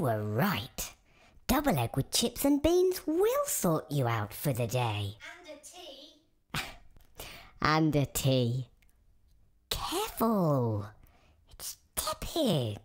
You were right. Double egg with chips and beans will sort you out for the day. And a tea. and a tea. Careful. It's tepid.